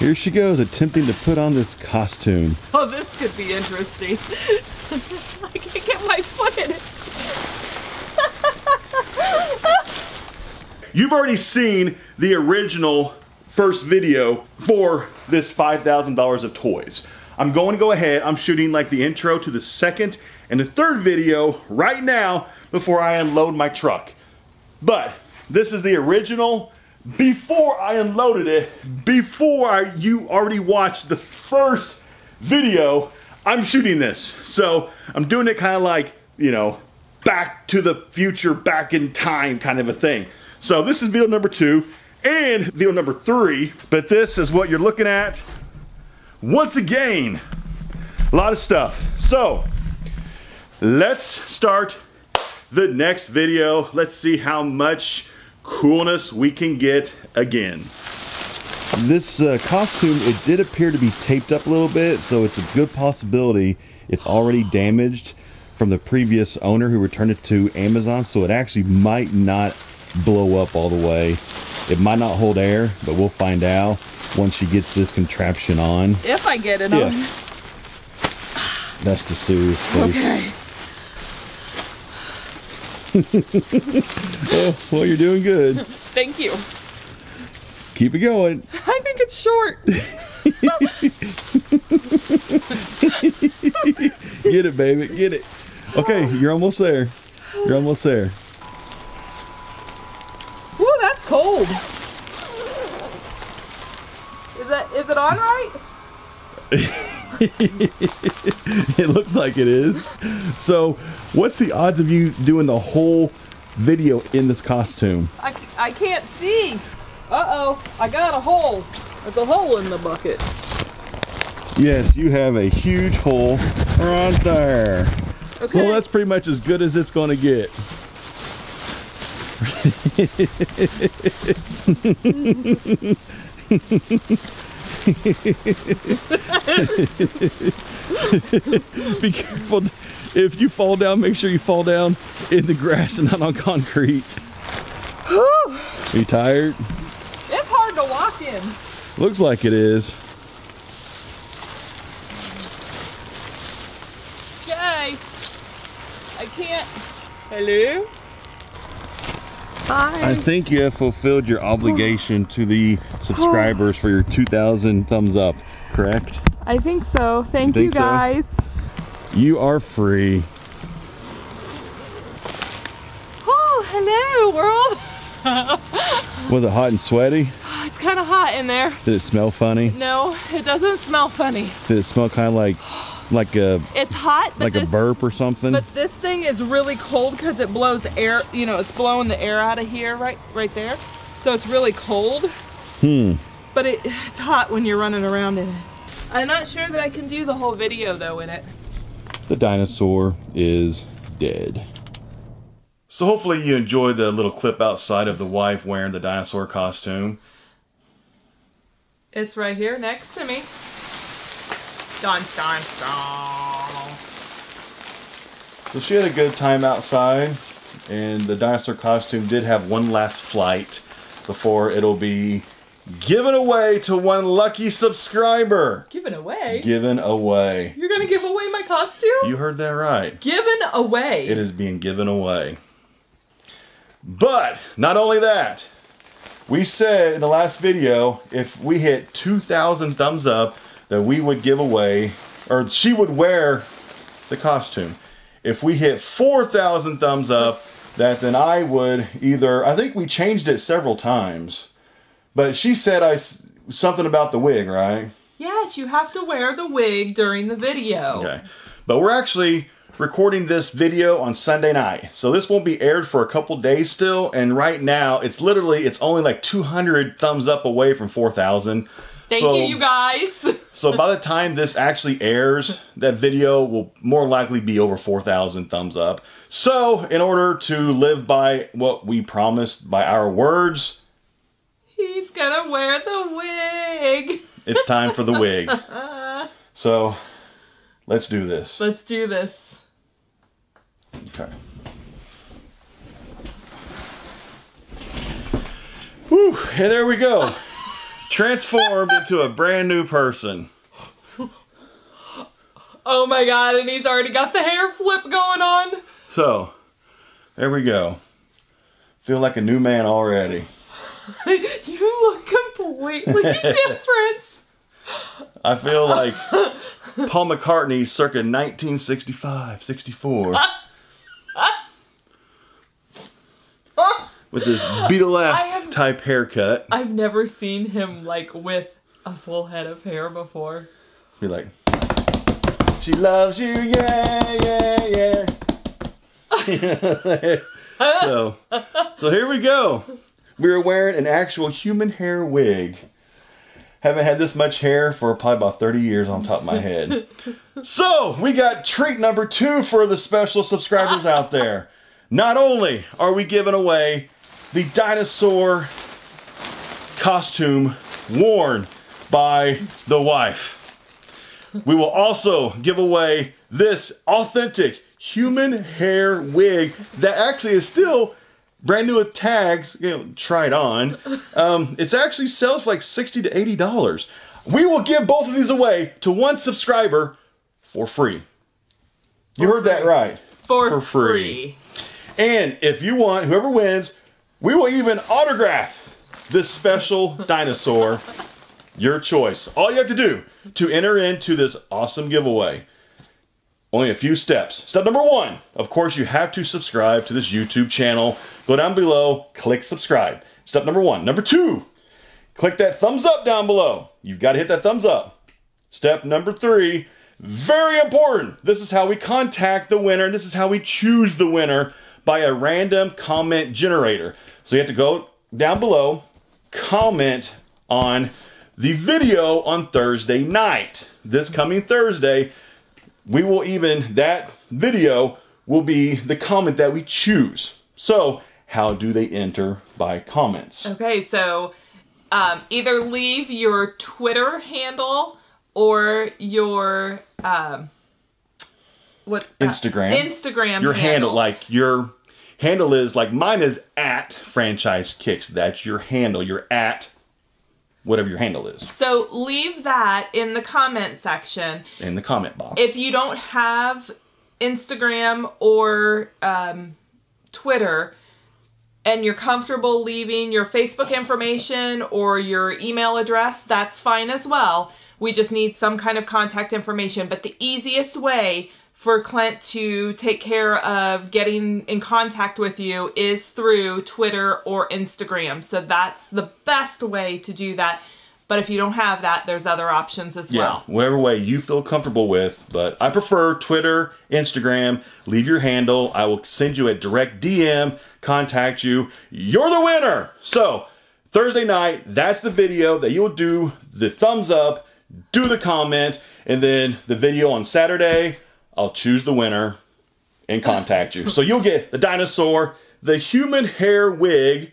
Here she goes, attempting to put on this costume. Oh, this could be interesting. I can't get my foot in it. You've already seen the original first video for this $5,000 of toys. I'm going to go ahead, I'm shooting like the intro to the second and the third video right now before I unload my truck. But this is the original before I unloaded it, before you already watched the first video, I'm shooting this. So I'm doing it kind of like, you know, back to the future, back in time kind of a thing. So this is video number two and video number three, but this is what you're looking at. Once again, a lot of stuff. So let's start the next video. Let's see how much coolness we can get again. This uh, costume, it did appear to be taped up a little bit, so it's a good possibility it's already damaged from the previous owner who returned it to Amazon, so it actually might not blow up all the way. It might not hold air, but we'll find out once she gets this contraption on. If I get it Yeah. on. That's the serious face. Okay. Oh, well, you're doing good. Thank you. Keep it going. I think it's short. Get it, baby. Get it. Okay, oh. you're almost there. You're almost there. Ooh, that's cold. Is that is it on right? it looks like it is. So, what's the odds of you doing the whole video in this costume? I, I can't see. Uh-oh, I got a hole. There's a hole in the bucket. Yes, you have a huge hole right there. Okay. So that's pretty much as good as it's going to get. Be careful. If you fall down, make sure you fall down in the grass and not on concrete. Whew, Are you tired? it's hard to walk in. Looks like it is. Okay. I can't. Hello? Hi. I think you have fulfilled your obligation to the subscribers for your 2,000 thumbs up, correct? I think so. Thank You you, think so? guys. You are free. Oh, hello, world. Was it hot and sweaty? It's kind of hot in there. Did it smell funny? No, it doesn't smell funny. Did it smell kind of like like a It's hot, like this, a burp or something? But this thing is really cold because it blows air. You know, it's blowing the air out of here, right, right there. So it's really cold. Hmm. But it, it's hot when you're running around in it. I'm not sure that I can do the whole video though in it. The dinosaur is dead. So hopefully you enjoyed the little clip outside of the wife wearing the dinosaur costume. It's right here next to me. Dun dun dun. So she had a good time outside, and the dinosaur costume did have one last flight before it'll be given away to one lucky subscriber. Given away? Given away. You're gonna give away my costume? You heard that right. Given away. It is being given away. But not only that, we said in the last video if we hit 2,000 thumbs up that we would give away, or she would wear the costume. If we hit 4,000 thumbs up, that then I would either, I think we changed it several times, but she said I something about the wig, right? Yes, you have to wear the wig during the video. Okay. But we're actually recording this video on Sunday night. So this won't be aired for a couple days still. And right now, it's literally, it's only like 200 thumbs up away from 4,000. Thank So- you, you guys. So by the time this actually airs, that video will more likely be over 4,000 thumbs up. So in order to live by what we promised by our words, He's gonna wear the wig. it's time for the wig. So let's do this. Let's do this. Okay. Whew, and there we go. Transformed into a brand new person. Oh my god, and he's already got the hair flip going on. So, there we go. Feel like a new man already. you look completely different. I feel like Paul McCartney circa 1965, 64. With this Beatlesque have- type haircut. I've never seen him like with a full head of hair before. Be like, she loves you, yeah, yeah, yeah. so, so here we go. We are wearing an actual human hair wig. Haven't had this much hair for probably about 30 years on top of my head. so, we got treat number two for the special subscribers out there. Not only are we giving away the dinosaur costume worn by the wife, we will also give away this authentic human hair wig that actually is still brand new with tags, you know, tried on. Um, it's actually sells for like 60 to 80 dollars. We will give both of these away to one subscriber for free. You heard that right. For, For free. free. And if you want, whoever wins, we will even autograph this special dinosaur. Your choice. All you have to do to enter into this awesome giveaway. Only a few steps. Step number one, of course, you have to subscribe to this YouTube channel. Go down below, click subscribe. Step number one. Number two, click that thumbs up down below. You've got to hit that thumbs up. Step number three, very important. This is how we contact the winner. This is how we choose the winner by a random comment generator. So you have to go down below, comment on the video on Thursday night. This coming Thursday, we will even, that video will be the comment that we choose. So, how do they enter by comments? Okay, so um, either leave your Twitter handle or your um, what uh, Instagram. Instagram your handle, like your handle is like mine is at franchise kicks. That's your handle. You're at whatever your handle is so leave that in the comment section. in the comment box. If you don't have Instagram or um, Twitter and you're comfortable leaving your Facebook information or your email address, that's fine as well. We just need some kind of contact information. But the easiest way for Clint to take care of getting in contact with you is through Twitter or Instagram. So that's the best way to do that. But if you don't have that, there's other options as yeah, well. whatever way you feel comfortable with. But I prefer Twitter, Instagram. Leave your handle. I will send you a direct DM, contact you. You're the winner. So Thursday night, that's the video that you'll do the thumbs up, do the comment, and then the video on Saturday. I'll choose the winner and contact you. So you'll get the dinosaur, the human hair wig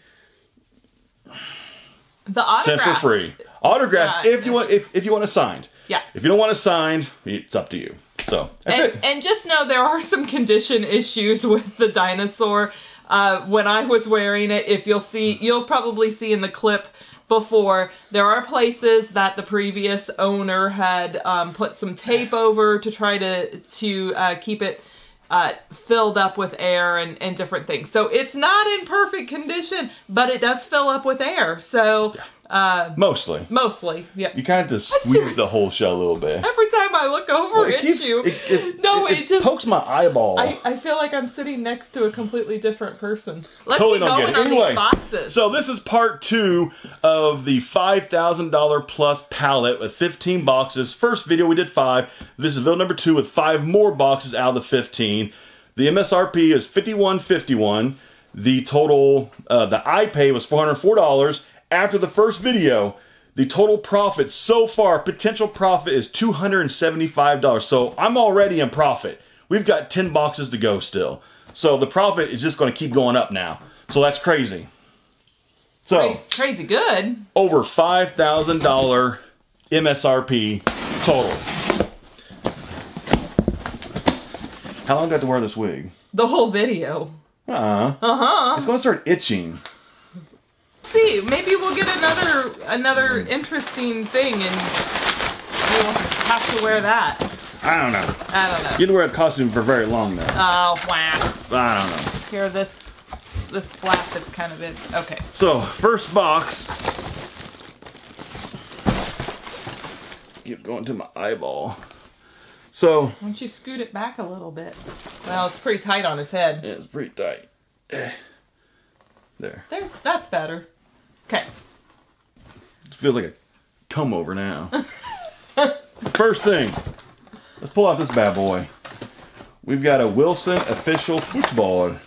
The autograph. sent for free. Autograph Yeah. if you want if, if you want it signed. Yeah. If you don't want it signed, it's up to you. So that's and, it. and just know there are some condition issues with the dinosaur. Uh, when I was wearing it, if you'll see, you'll probably see in the clip before, there are places that the previous owner had um, put some tape over to try to to uh, keep it uh, filled up with air and, and different things. So it's not in perfect condition, but it does fill up with air. So uh, Mostly. mostly, yeah. You kind of to squeeze the whole shell a little bit. Every time I look over Well, at you, it, it- no, it, it, just pokes my eyeball. I, I feel like I'm sitting next to a completely different person. Let's totally don't get it. Anyway, so this is part two of the $5,000 plus pallet with 15 boxes. First video we did five. This is video number two with five more boxes out of the 15. The MSRP is $51.51. The total, uh, the iPay was $404. After the first video, the total profit so far, potential profit is $275. So I'm already in profit. We've got 10 boxes to go still. So the profit is just going to keep going up now. So that's crazy. So Crazy, good. over $5,000 MSRP total. How long do I have to wear this wig? The whole video. Uh-uh. Uh-huh. It's going to start itching. See, maybe we'll get another another interesting thing, and we'll have to wear that. I don't know. I don't know. You didn't wear a costume for very long though. Oh wow! I don't know. Here, this this flap is kind of it. Okay. So, first box. Keep going to my eyeball. So, Why don't you scoot it back a little bit? Well, it's pretty tight on his head. yeah, it's pretty tight. Eh. There. There's that's better. Okay. Feels like a come over now. First thing, let's pull out this bad boy. We've got a Wilson official football.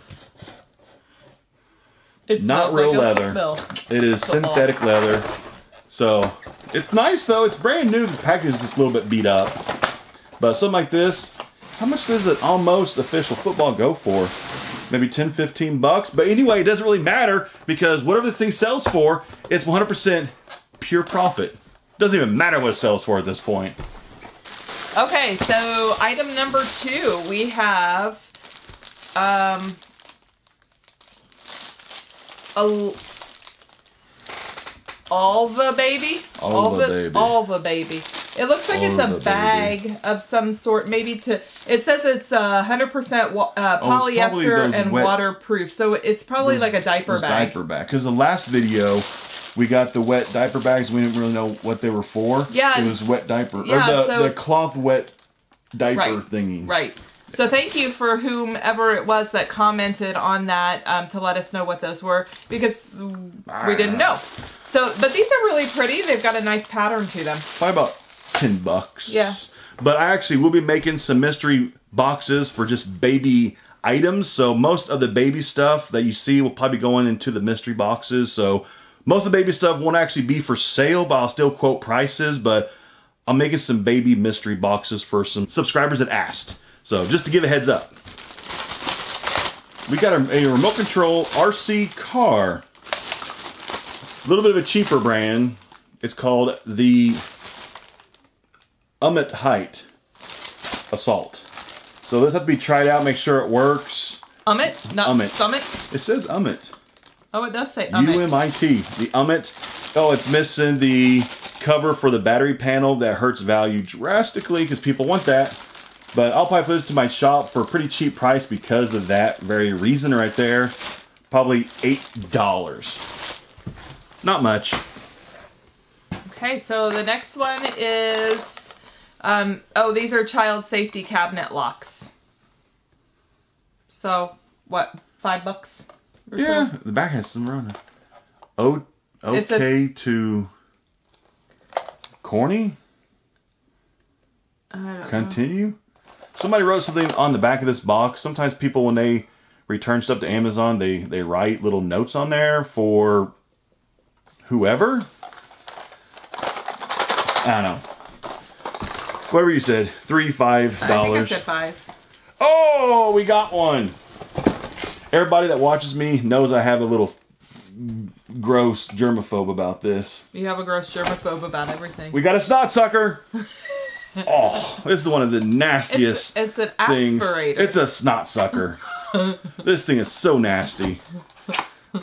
It Not real like leather. It is Football. synthetic leather. So it's nice though. It's brand new. This package is just a little bit beat up. But something like this, how much does an almost official football go for? Maybe 10, 15 bucks. But anyway, it doesn't really matter because whatever this thing sells for, it's 100% pure profit. Doesn't even matter what it sells for at this point. Okay, so item number two, we have um a Alva baby. Alva baby. Alva baby. It looks like it's a bag of some sort, maybe to. It says it's uh, 100% wa- uh, Oh, polyester those and wet- waterproof, so it's probably like a diaper Those bag. Diaper bag. Because the last video, we got the wet diaper bags. We didn't really know what they were for. Yeah. It was wet diaper. Yeah, or the, so- the cloth wet diaper Right. thingy. Right. So thank you for whomever it was that commented on that um, to let us know what those were because we didn't know. So, but these are really pretty. They've got a nice pattern to them. Probably about 10 bucks. Yeah. But I actually will be making some mystery boxes for just baby items. So most of the baby stuff that you see will probably be going into the mystery boxes. So most of the baby stuff won't actually be for sale, but I'll still quote prices. But I'm making some baby mystery boxes for some subscribers that asked. So just to give a heads up. We got a, a remote control RC car. A little bit of a cheaper brand. It's called the Ummit Height Assault. So this has to be tried out, make sure it works. Ummit, not Ummit. summit. It says Ummit. Oh, it does say Ummit. U-M-I-T. The Ummit. Oh, it's missing the cover for the battery panel that hurts value drastically because people want that. But I'll probably put this to my shop for a pretty cheap price because of that very reason right there. Probably $8. Not much. Okay, so the next one is, um, oh, these are child safety cabinet locks. So, what, five bucks? or so? Yeah, the back has some. Oh, It says- okay to corny. I don't know. Continue. Somebody wrote something on the back of this box. Sometimes people, when they return stuff to Amazon, they they write little notes on there for whoever. I don't know. Whatever you said, three, five I think I dollars. said five. Oh, we got one. Everybody that watches me knows I have a little gross germaphobe about this. You have a gross germaphobe about everything. We got a snot sucker. oh, this is one of the nastiest it's, it's an things. aspirator. It's a snot sucker. this thing is so nasty.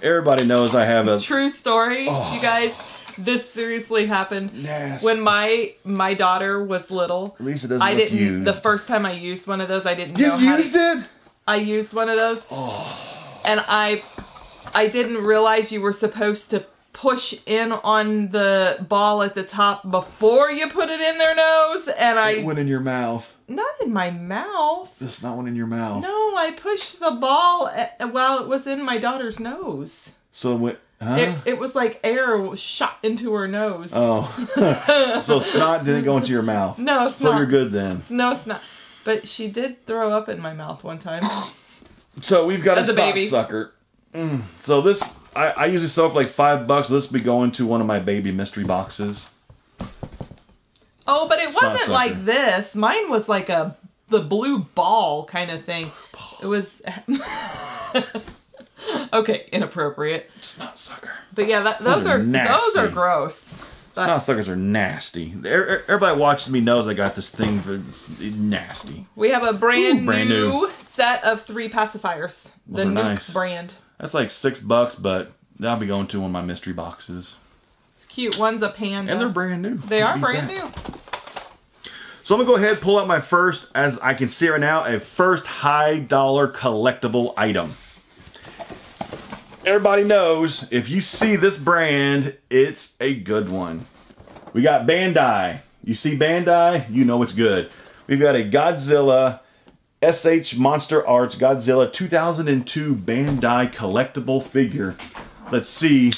Everybody knows I have a True story, oh. you guys. This seriously happened nasty. when my my daughter was little. At least it doesn't I didn't. used. The first time I used one of those, I didn't you know how used to. it? I used one of those, Oh. and I I didn't realize you were supposed to push in on the ball at the top before you put it in their nose, and I It went in your mouth. not in my mouth. This not one in your mouth. No, I pushed the ball at, while it was in my daughter's nose. So it went. Huh? It, it was like air shot into her nose. oh. so snot didn't go into your mouth. no, it's So not. you're good then. No, it's not. But she did throw up in my mouth one time. So we've got As a a snot baby. sucker. Mm. So this, I, I usually sell for like five bucks. But this be going to one of my baby mystery boxes. Oh, but it Snot wasn't sucker. like this. Mine was like a the blue ball kind of thing. It was okay, inappropriate. Snot sucker. But yeah, that, those are are those are gross. But- Snot suckers are nasty. E- e- er, Everybody that watches me knows I got this thing for nasty. We have a brand, Ooh, brand new, new. set of three pacifiers. The Those are NUK nice. brand. That's like six bucks, but That'll be going to one of my mystery boxes. It's cute. One's a panda. And they're brand new. They are brand that. new. So I'm gonna go ahead and pull out my first, as I can see right now, a first high dollar collectible item. Everybody knows if you see this brand, it's a good one. We got Bandai. You see Bandai, you know it's good. We've got a Godzilla SH Monster Arts Godzilla 2002 Bandai collectible figure. Let's see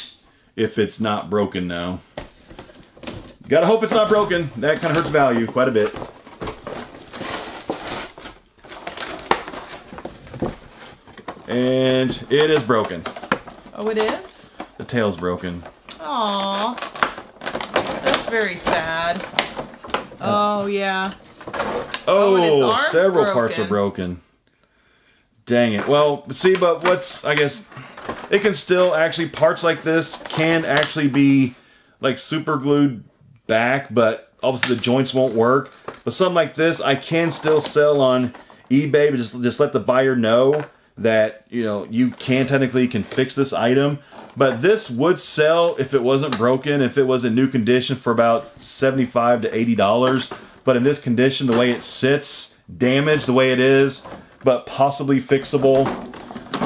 if it's not broken now. Gotta hope it's not broken. That kind of hurts value quite a bit. And it is broken. Oh, it is? The tail's broken. Aw. That's very sad. Oh, yeah. Oh, Oh, several parts are broken. broken. Dang it. Well, see, but what's, I guess, it can still actually, parts like this can actually be like super glued back, but obviously the joints won't work. But something like this, I can still sell on eBay, but just, just let the buyer know that, you know, you can technically can fix this item. But this would sell if it wasn't broken, if it was in new condition for about 75 to $80. But in this condition, the way it sits, damaged the way it is, but possibly fixable,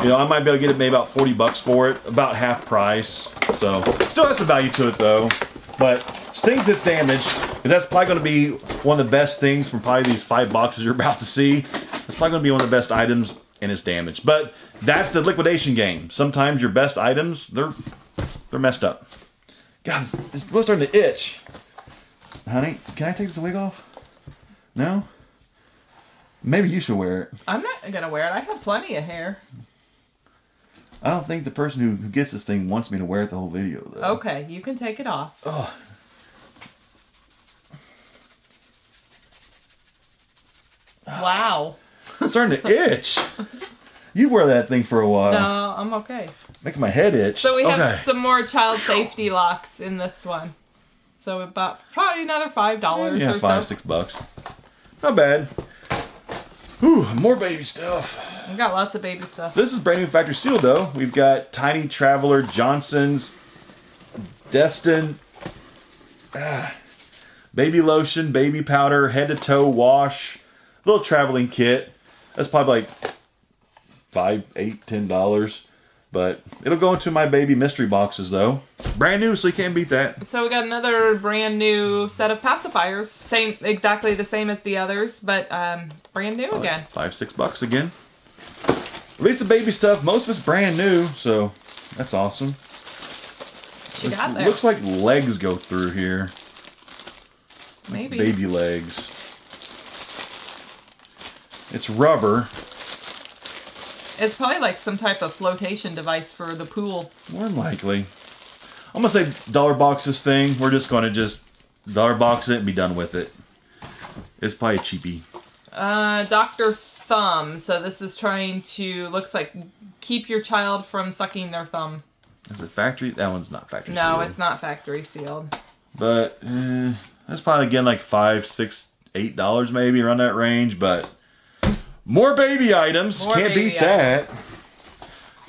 you know, I might be able to get it maybe about 40 bucks for it, about half price. So, still has some value to it though. But stings it's damaged, because that's probably going to be one of the best things from probably these five boxes you're about to see. It's probably going to be one of the best items, and it's damaged. But that's the liquidation game. Sometimes your best items, they're they're messed up. God, it's, really starting to itch. Honey, can I take this wig off? No? Maybe you should wear it. I'm not gonna wear it. I have plenty of hair. I don't think the person who, who gets this thing wants me to wear it the whole video, though. Okay, you can take it off. Oh. Wow. It's starting to itch. You wear that thing for a while. No, I'm okay. Making my head itch. So we have okay. some more child safety locks in this one. So about probably another five dollars Yeah, or five, so. six bucks. Not bad. Ooh, more baby stuff. We got lots of baby stuff. This is brand new factory sealed though. We've got Tiny Traveler, Johnson's, Desitin, ah, baby lotion, baby powder, head to toe wash, little traveling kit. That's probably like five, eight, ten dollars. But it'll go into my baby mystery boxes though. Brand new, so you can't beat that. So we got another brand new set of pacifiers. Same, exactly the same as the others, but um, brand new again. Five, six bucks again. At least the baby stuff, most of it's brand new, so that's awesome. She This got there. looks like legs go through here. Maybe. Baby legs. It's rubber. It's probably like some type of flotation device for the pool. More than likely. I'm gonna say dollar box this thing. We're just gonna just dollar box it and be done with it. It's probably cheapy. Uh, Dr. Thumb. So this is trying to, looks like, keep your child from sucking their thumb. Is it factory? That one's not factory. No, sealed. it's not factory sealed. But eh, that's probably again like five, six, eight dollars maybe around that range. But more baby items. More Can't baby beat that.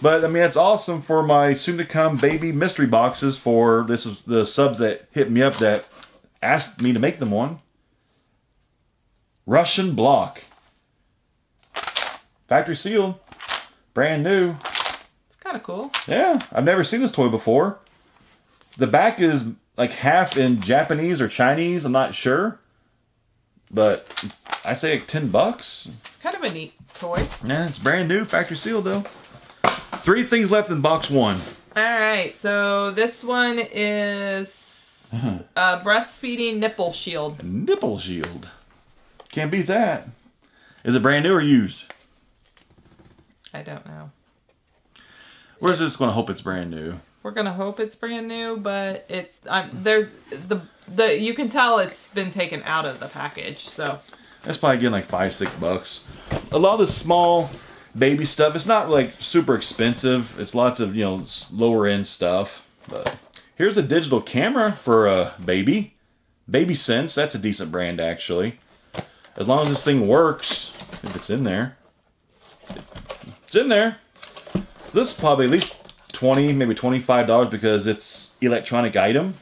But I mean, it's awesome for my soon-to-come baby mystery boxes. For this is the subs that hit me up that asked me to make them one. Russian block, factory sealed, brand new. It's kind of cool. Yeah, I've never seen this toy before. The back is like half in Japanese or Chinese. I'm not sure, but I say like ten bucks. It's kind of a neat toy. Yeah, it's brand new, factory sealed though. Three things left in box one. All right, so this one is a breastfeeding nipple shield. Nipple shield. Can't beat that. Is it brand new or used? I don't know. We're just gonna hope it's brand new. We're gonna hope it's brand new, but it um, there's the the you can tell it's been taken out of the package. So That's probably getting like five, six bucks. A lot of the small baby stuff, it's not like super expensive. It's lots of, you know, lower end stuff. But here's a digital camera for a baby. Baby Sense, that's a decent brand actually. As long as this thing works, if it's in there. It's in there. This is probably at least 20, maybe $25 because it's electronic item.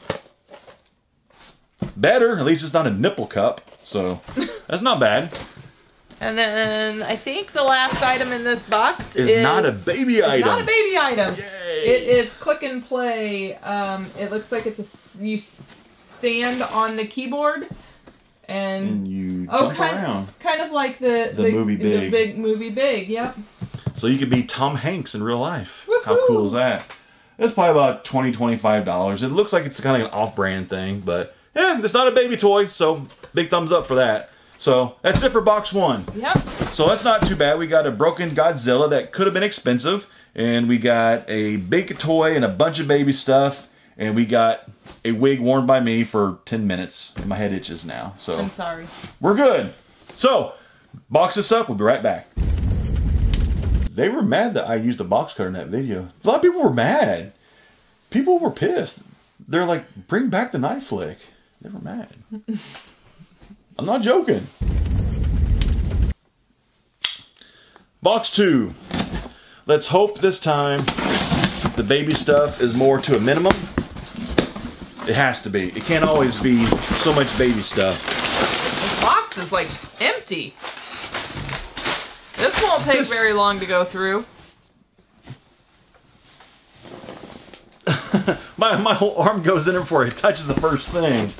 Better, at least it's not a nipple cup. So that's not bad. And then I think the last item in this box Is is, not a baby item. Not a baby item. Yay. It is click and play. Um, it looks like it's a you stand on the keyboard and, And you oh, jump kind, around. kind of like the The movie big. the Big. big movie Big. Yep. So you could be Tom Hanks in real life. How cool is that? It's probably about $20, $25. It looks like it's kind of an off-brand thing, but yeah, it's not a baby toy, so big thumbs up for that. So that's it for box one. Yep. So that's not too bad. We got a broken Godzilla that could have been expensive, and we got a big toy and a bunch of baby stuff, and we got a wig worn by me for 10 minutes, and my head itches now. So I'm sorry. we're good. So, box this up. We'll be right back. They were mad that I used a box cutter in that video. A lot of people were mad. People were pissed. They're like, bring back the knife flick. They were mad. I'm not joking. Box two. Let's hope this time the baby stuff is more to a minimum. It has to be. It can't always be so much baby stuff. This box is like empty. This won't take very long to go through. My, my whole arm goes in there before it touches the first thing.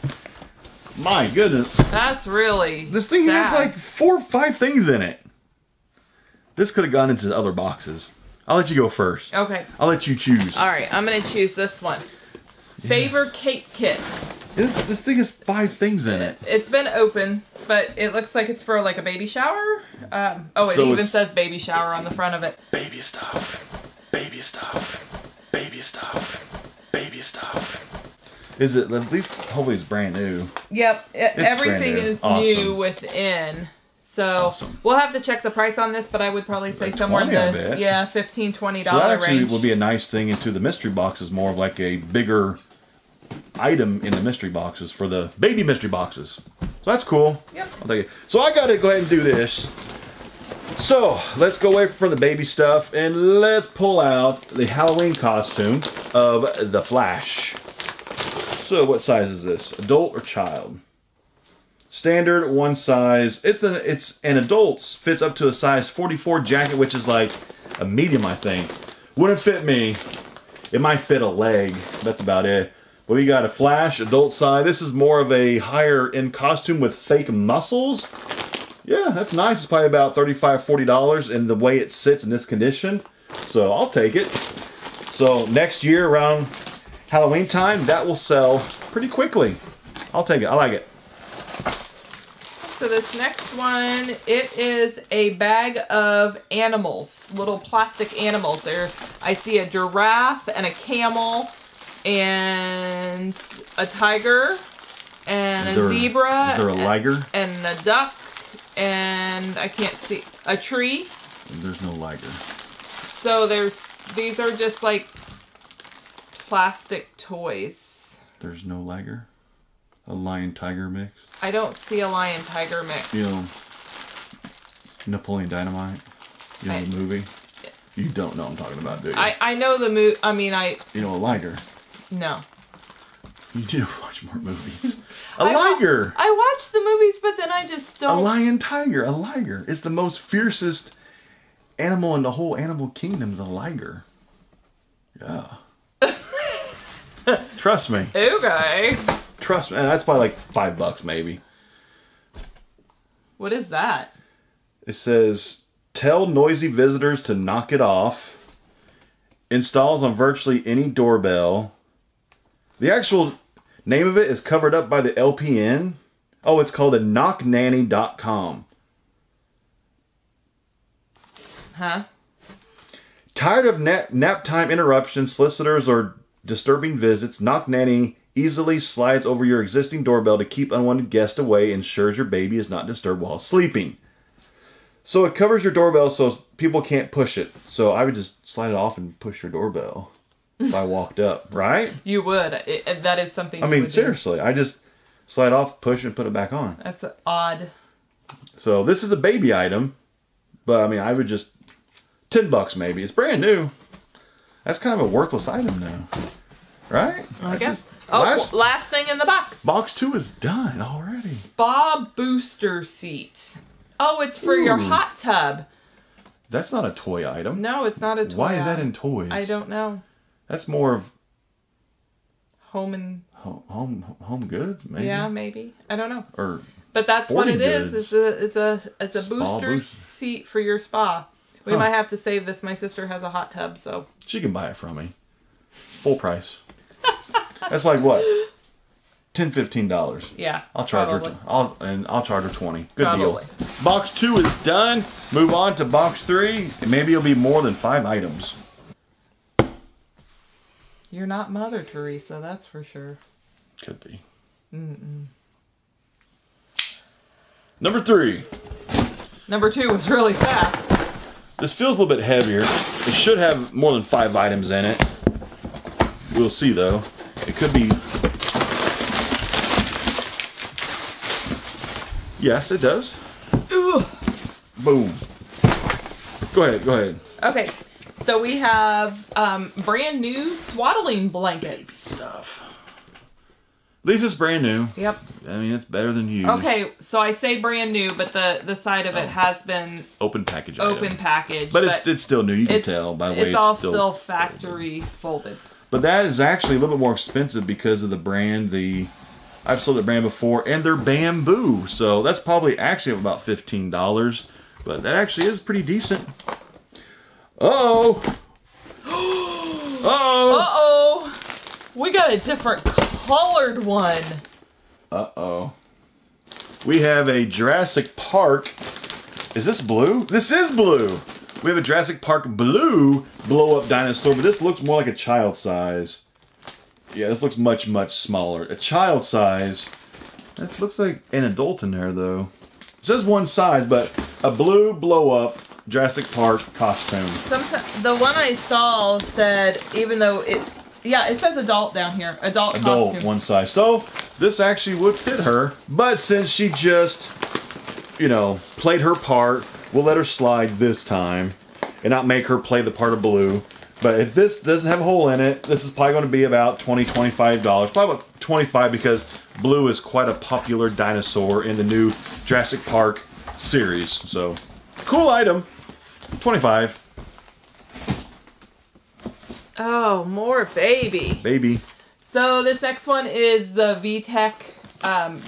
My goodness. That's really This thing has like four or five things in it. This could have gone into other boxes. I'll let you go first. Okay. I'll let you choose. All right. I'm gonna choose this one. Favor cake kit. This, this thing has five things in it. It's been open, but it looks like it's for like a baby shower. Um, oh, it So even says baby shower on the front of it. Baby stuff. Baby stuff. Baby stuff. Baby stuff. Is it at least hopefully it's brand new? Yep, e- everything brand new. is Awesome. new within. So Awesome. we'll have to check the price on this, but I would probably say Like somewhere in 20, the yeah 15 20 So that dollar actually range. will be a nice thing into the mystery box. Is more of like a bigger item in the mystery boxes for the baby mystery boxes. So that's cool. Yep. I'll take it. So I gotta go ahead and do this. So let's go away from the baby stuff and let's pull out the Halloween costume of the Flash. So what size is this? Adult or child? Standard one size. It's an it's an adult fits up to a size 44 jacket, which is like a medium, I think. Wouldn't fit me. It might fit a leg. That's about it. We got a Flash adult size. This is more of a higher end costume with fake muscles. Yeah, that's nice. It's probably about $35, $40 in the way it sits in this condition. So I'll take it. So next year around Halloween time, that will sell pretty quickly. I'll take it. I like it. So this next one, it is a bag of animals, little plastic animals. There, I see a giraffe and a camel, and a tiger, and Is a there- zebra, Is there a and- liger? and a duck, and I can't see a tree. There's no liger. So there's these are just like plastic toys. There's no liger. A lion tiger mix. I don't see a lion tiger mix. You know, Napoleon Dynamite. You know I- the movie. You don't know what I'm talking about, do you? I I know the movie. I mean I you know a liger. No. You need to watch more movies. A I wa- liger. I watch the movies, but then I just don't. A lion tiger. A liger. It's the most fiercest animal in the whole animal kingdom. The liger. Yeah. Trust me. Okay. Trust me. That's probably like five bucks maybe. What is that? It says, tell noisy visitors to knock it off. Installs on virtually any doorbell. The actual name of it is covered up by the LPN. Oh, it's called a knocknanny.com. Huh? Tired of nap, nap time interruptions, solicitors, or disturbing visits, Knock Nanny easily slides over your existing doorbell to keep unwanted guests away, ensures your baby is not disturbed while sleeping. So it covers your doorbell so people can't push it. So I would just slide it off and push your doorbell if I walked up, right? You would. It, that is something. I mean, would do. seriously, I just slide off, push, and put it back on. That's odd. So this is a baby item, but I mean, I would just ten bucks maybe. It's brand new. That's kind of a worthless item now, right? I guess. Oh, last, last thing in the box. box two is done already. Spa booster seat. Oh, it's for your hot tub. That's not a toy item. No, it's not a toy. Why is that in toys? I don't know. That's more of Home and home home, home goods, maybe. yeah, maybe. I don't know. Or But that's what it is. goods. It's a it's a it's a Spa booster booster. seat for your spa. We Huh. might have to save this. My sister has a hot tub, so she can buy it from me, full price. That's like what, 10 15 dollars. yeah. I'll charge probably. her. I'll and I'll charge her twenty. Good Probably. deal. Box two is done. Move on to box three. Maybe it'll be more than five items. You're not Mother Teresa, that's for sure. Could be. Number three. Number two was really fast. This feels a little bit heavier. It should have more than five items in it. We'll see though. It could be. Yes, it does. Ooh. Boom. Go ahead. Go ahead. Okay, so we have um, brand new swaddling blankets. Stuff. At least it's brand new. Yep. I mean, it's better than used. Okay, so I say brand new, but the the side of it Oh. has been Open package. open item. package. But it's it's still new. You can tell by the way it's it's, all still. still factory folded. But that is actually a little bit more expensive because of the brand. The I've sold the brand before, and they're bamboo, so that's probably actually about fifteen dollars. But that actually is pretty decent. Oh. Oh. Uh oh, we got a different colored one. Uh oh. We have a Jurassic Park. Is this blue? This is blue. We have a Jurassic Park blue blow up dinosaur, but this looks more like a child size. Yeah, this looks much, much smaller. A child size. This looks like an adult in there, though. It says one size, but a blue blow up Jurassic Park costume. Sometimes the one I saw said even though it's yeah, it says adult down here, adult, adult costume. one size. So this actually would fit her, but since she just, you know, played her part, we'll let her slide this time and not make her play the part of Blue. But if this doesn't have a hole in it, this is probably going to be about 20 $25. Probably about 25 because Blue is quite a popular dinosaur in the new Jurassic Park series. So, cool item. 25 Oh, more baby. Baby. So this next one is the VTech, um,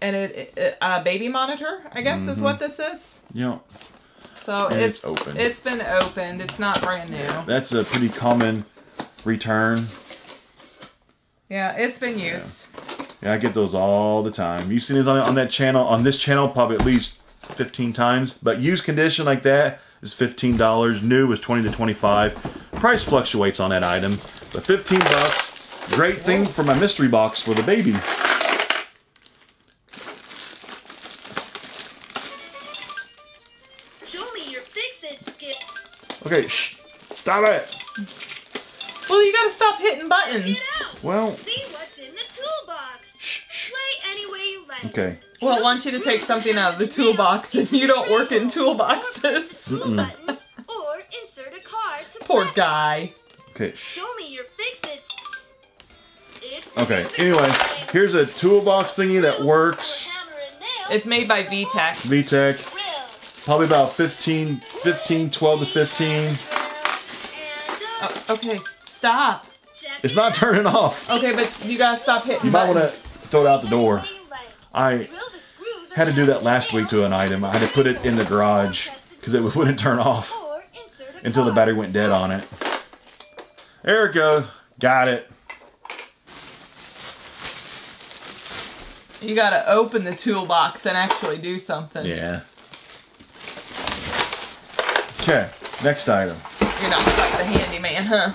and it, it uh, baby monitor. I guess is what this is. Yeah. So it's it's open. It's been opened. It's not brand new. That's a pretty common return. Yeah, it's been used. Yeah, I get those all the time. You've seen these on, on that channel, on this channel, probably at least 15 times. But used condition like that is $15. New is 20 to 25. Price fluctuates on that item, but 15 bucks. Great thing for my mystery box for the baby. Show me your fix-it skill. Okay, shh, stop it. Well, you gotta stop hitting buttons. Get out. Well, Okay. Well, it wants you to take something out of the toolbox, and you don't work in toolboxes. Two buttons, or insert a card to Poor guy. Okay, shh. Show me your fix-it. Okay, anyway, here's a toolbox thingy that works. Hammer and nail. It's made by VTech. VTech, probably about 15, 15, 12 to 15. Uh, Oh, okay, stop. It's not turning off. Okay, but you gotta stop hitting it. You might want to throw it out the door. I Drill the screws had to do that last week to an item. I had to put it in the garage because it wouldn't turn off Or insert a until the battery went dead on it. There it goes. Got it. You gotta open the toolbox and actually do something. Yeah. Okay, next item. You're not quite the handyman, huh?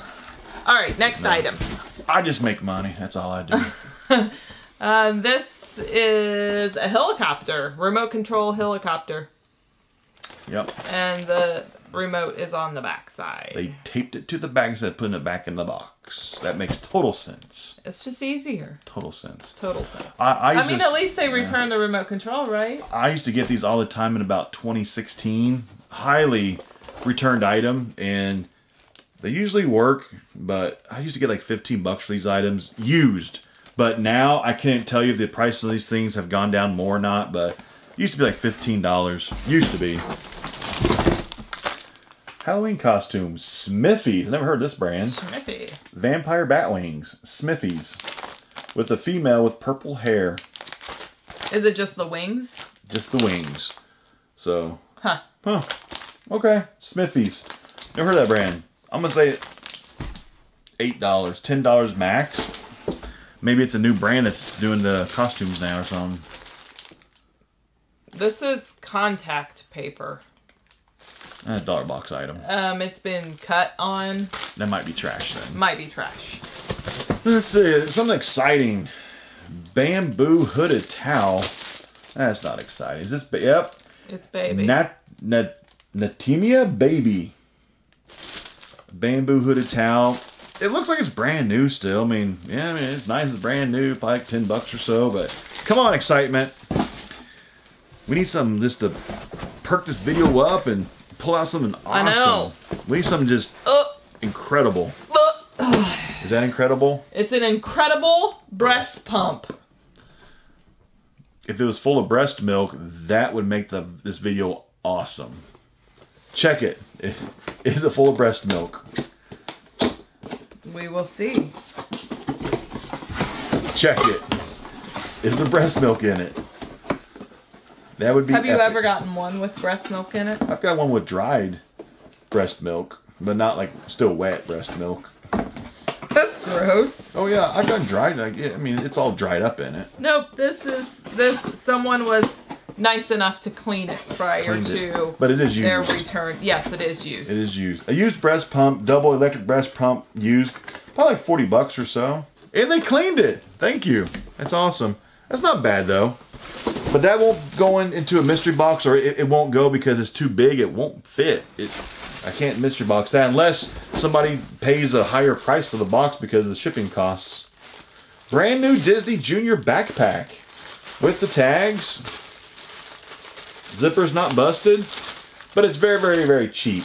All right, next item. I just make money. That's all I do. Um, this is a helicopter, remote control helicopter, yep. and the remote is on the back side. They taped it to the back instead of putting it back in the box. That makes total sense. It's just easier. Total sense. Total sense. I, I, I mean, to- at least they yeah. return the remote control, right? I used to get these all the time in about 2016. Highly returned item, and They usually work, but I used to get like 15 bucks for these items used. But now I can't tell you if the price of these things have gone down more or not, but used to be like $15. Used to be. Halloween costumes, Smithies. Never heard this brand. Smithy. Vampire bat wings, Smithies. With a female with purple hair. Is it just the wings? Just the wings. So, Huh. huh. Okay, Smithies. Never heard of that brand. I'm gonna say eight dollars, ten dollars max. Maybe it's a new brand that's doing the costumes now or something. This is contact paper. A dollar box item. Um, it's been cut on. That might be trash then. Might be trash. Let's see, something exciting. Bamboo hooded towel. That's not exciting. Is this? Yep. It's baby. Nat, nat, Natemia Baby. Bamboo hooded towel. It looks like it's brand new still. I mean, yeah, I mean, it's nice. It's brand new. Probably like 10 bucks or so. But come on, excitement. We need something just to perk this video up and pull out something awesome. I know. We need something just Oh, incredible. oh. Is that incredible? It's an incredible breast pump. If it was full of breast milk, that would make the this video awesome. Check it. it is it full of breast milk? We will see. Check it. Is there breast milk in it? That would be. Have you epic. ever gotten one with breast milk in it? I've got one with dried breast milk, but not like still wet breast milk. That's gross. Oh yeah, I've got dried. Like, yeah, I mean, it's all dried up in it. Nope, this is this someone was nice enough to clean it prior Cleaned it. to But it is their used. return. Yes, it is used. It is used. A used breast pump, double electric breast pump used, probably like 40 bucks or so. And they cleaned it. Thank you. That's awesome. That's not bad though. But that won't go in, into a mystery box or it, it won't go because it's too big. It won't fit. It, I can't mystery box that unless somebody pays a higher price for the box because of the shipping costs. Brand new Disney Junior backpack with the tags. Zipper's not busted, but it's very, very, very cheap.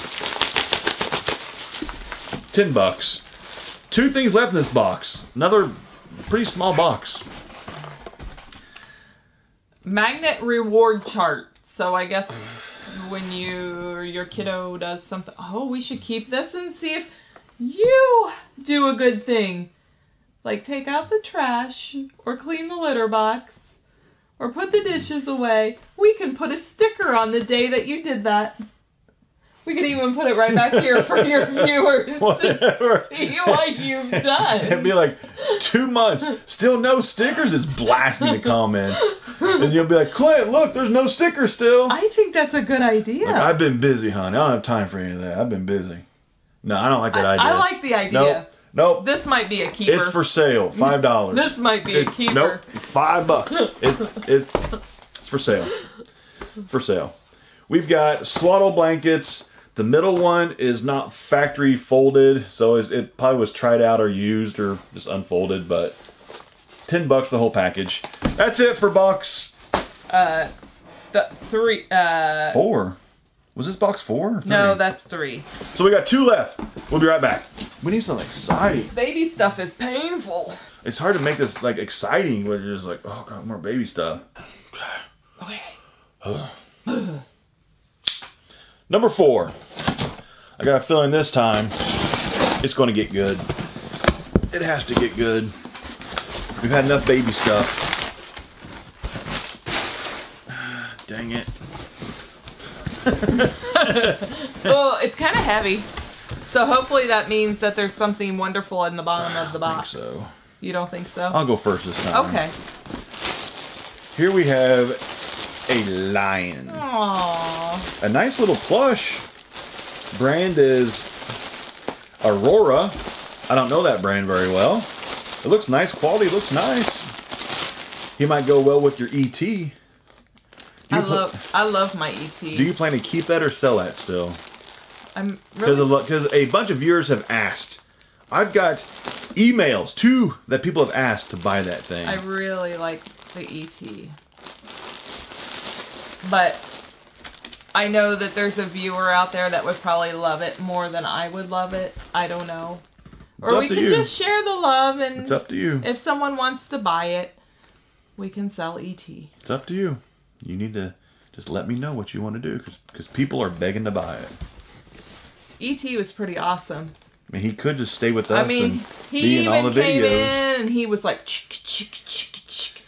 10 bucks. Two things left in this box. Another pretty small box. Magnet reward chart. So I guess when you your kiddo does something, oh, we should keep this and see if you do a good thing. Like take out the trash or clean the litter box or put the dishes away. We can put a sticker on the day that you did that. We could even put it right back here for your viewers Whatever. to see what you've done. It'd be like two months, still no stickers. Just blast me the comments, and you'll be like, Clint, look, there's no stickers still. I think that's a good idea. Like, I've been busy, honey. I don't have time for any of that. I've been busy. No, I don't like that I, idea. I like the idea. Nope. Nope. This might be a keeper. It's for sale. Five dollars. This might be a It's- keeper. Nope. Five bucks. It, it, it's for sale. For sale. We've got swaddle blankets. The middle one is not factory folded, so it, it probably was tried out or used or just unfolded, but 10 bucks the whole package. That's it for box Uh, th- three. Uh, four. Was this box four? or no, that's three. So we got two left. We'll be right back. We need something exciting. Baby stuff is painful. It's hard to make this like exciting when you're just like, oh god, more baby stuff. Okay. Number four. I got a feeling this time it's going to get good. It has to get good. We've had enough baby stuff. Dang it. Oh, it's kind of heavy. So hopefully that means that there's something wonderful in the bottom of the I think box. so. You don't think so? I'll go first this time. okay. Here we have a lion. Aww. A nice little plush. Brand is Aurora. I don't know that brand very well. It looks nice. Quality looks nice. He might go well with your ET. I love I love my ET. do you plan to keep that or sell that still? I'm Because really because a bunch of viewers have asked. I've got emails too that people have asked to buy that thing. I really like the ET. But I know that there's a viewer out there that would probably love it more than I would love it. I don't know. Or we can you. just share the love and It's up to you. if someone wants to buy it, we can sell ET. It's up to you. You need to just let me know what you want to do because people are begging to buy it. ET was pretty awesome. I mean, he could just stay with us I mean, and he be in all even the came videos. in and he was like, chick, chick, chick, chick.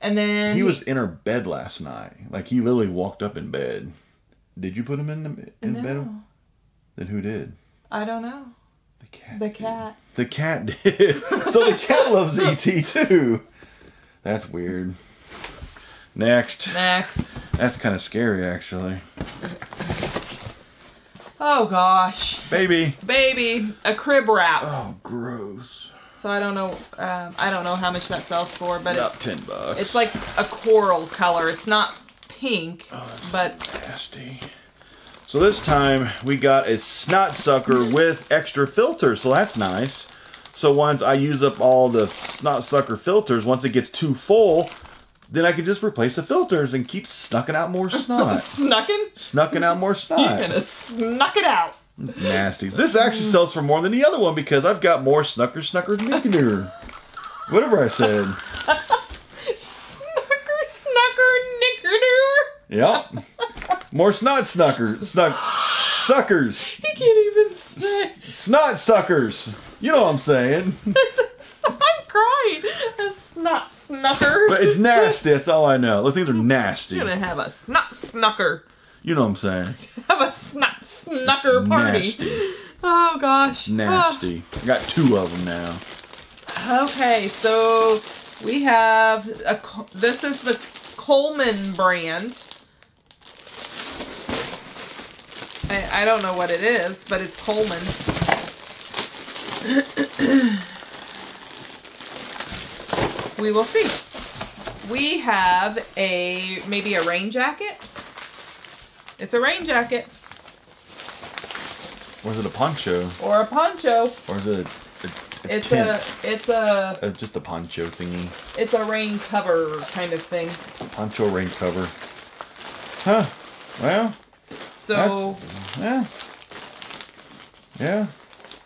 and then He was in her bed last night. Like he literally walked up in bed. Did you put him in the in no, bed? Then who did? I don't know. The cat. The did. cat. The cat did. so the cat loves ET too. That's weird. Next. Next. That's kind of scary, actually. Oh gosh, Baby. baby, a crib wrap. Oh, gross. So I don't know. Um, I don't know how much that sells for, but About it's ten bucks. it's like a coral color. It's not pink, Oh, but nasty. So this time we got a snot sucker with extra filters, so that's nice. So once I use up all the snot sucker filters, once it gets too full, then I can just replace the filters and keep snucking out more snot. snucking. snucking out more snot. You're gonna snuck it out. Nasties. This actually sells for more than the other one because I've got more snucker snucker knicker. Whatever I said. Snucker, snucker, knickerdoo. Yep. More snot snucker snuck suckers. He can't even say. Snot suckers. You know what I'm saying. I'm crying. A snot snucker. But it's nasty, that's all I know. Those things are nasty. You're gonna have a snot snucker. You know what I'm saying. Have a snot snucker party. Nasty. Oh gosh. Nasty. Ah. I got two of them now. Okay, so we have a. This is the Coleman brand. I, I don't know what it is, but it's Coleman. we will see. We have a maybe a rain jacket. It's a rain jacket Or is it a poncho? or a poncho. Or is it a, a, It's tent? a it's a Uh, just a poncho thingy. it's a rain cover kind of thing. Poncho rain cover. Huh. Well, So yeah. Yeah.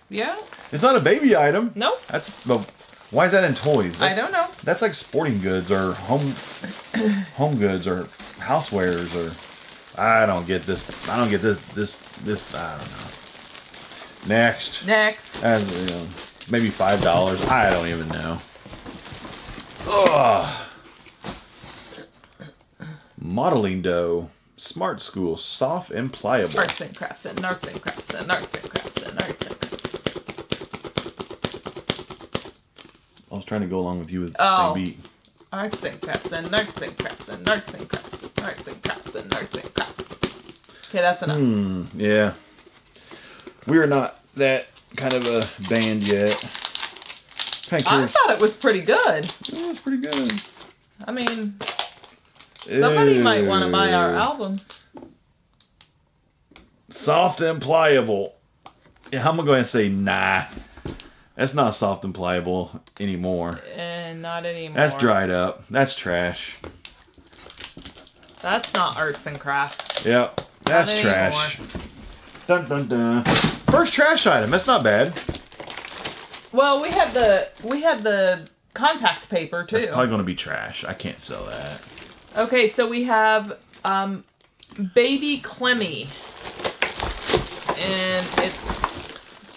yeah, It's not a baby item. no, That's well, why is that in toys? I don't know. That's like sporting goods or home home goods or housewares or I don't get this. I don't get this. This. This. I don't know. Next, Next, As, you know, maybe five dollars. I don't even know. Ugh. Modeling dough, smart school, soft and pliable. arts and crafts and arts and crafts and arts and crafts and arts and crafts. I was trying to go along with you with the Oh. same beat. Arts and crafts and arts and crafts and arts and crafts and arts and crafts and arts and crafts. Okay, that's enough. Hmm. Yeah. We are not that kind of a band yet. Kind I thought it was pretty good. Oh, it's pretty good. I mean, somebody might want to buy our album. Soft and pliable. Yeah, I'm gonna go ahead and say nah. That's not soft and pliable anymore. And not anymore. That's dried up. That's trash. That's not arts and crafts. Yep. That's Not trash. Dun dun dun. First trash item. That's not bad. Well, we had the we had the contact paper too. That's probably gonna be trash. I can't sell that. Okay, so we have um, Baby Clemmy. And it's